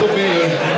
Muito bem. É.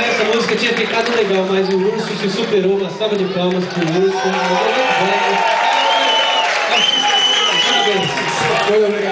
essa música tinha ficado legal, mas o urso se superou. Uma salva de palmas pro urso. Parabéns.